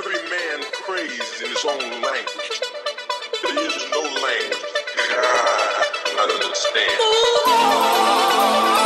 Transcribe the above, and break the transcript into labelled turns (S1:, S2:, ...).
S1: Every man prays in his own language. There is no language I.